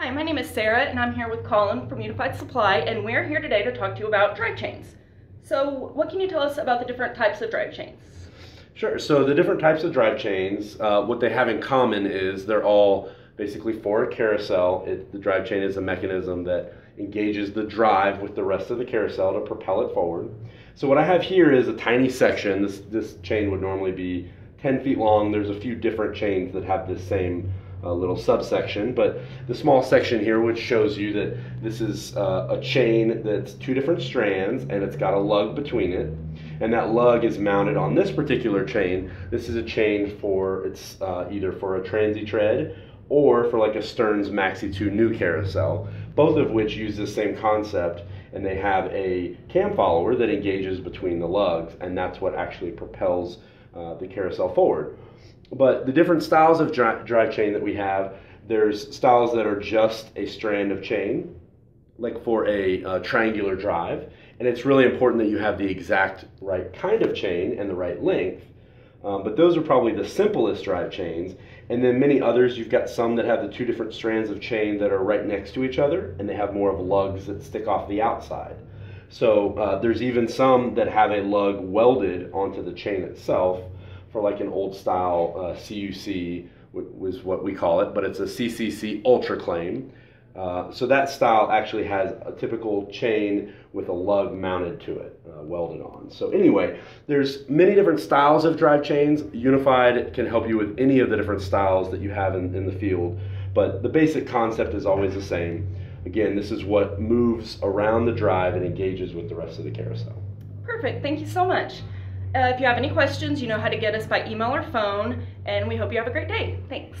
Hi, my name is Sarah, and I'm here with Colin from Unified Supply, and we're here today to talk to you about drive chains. So, what can you tell us about the different types of drive chains? Sure. So the different types of drive chains, uh, what they have in common is they're all basically for a carousel. It, the drive chain is a mechanism that engages the drive with the rest of the carousel to propel it forward. So what I have here is a tiny section. This this chain would normally be 10 feet long. There's a few different chains that have this same uh, little subsection, but the small section here, which shows you that this is uh, a chain that's two different strands and it's got a lug between it, and that lug is mounted on this particular chain. This is a chain for it's uh, either for a transi tread or for like a Stearns Maxi 2 new carousel, both of which use the same concept and they have a cam follower that engages between the lugs and that's what actually propels uh, the carousel forward. But the different styles of dri- drive chain that we have, there's styles that are just a strand of chain, like for a uh, triangular drive, and it's really important that you have the exact right kind of chain and the right length. Um, but those are probably the simplest drive chains. And then many others, you've got some that have the two different strands of chain that are right next to each other, and they have more of lugs that stick off the outside. So uh, there's even some that have a lug welded onto the chain itself for like an old style uh, CUC was what we call it, but it's a CCC Ultra Claim. Uh, so that style actually has a typical chain with a lug mounted to it, uh, welded on. So anyway, there's many different styles of drive chains. Unified can help you with any of the different styles that you have in, in the field, but the basic concept is always the same. Again, this is what moves around the drive and engages with the rest of the carousel. Perfect. Thank you so much. Uh, if you have any questions, you know how to get us by email or phone, and we hope you have a great day. Thanks.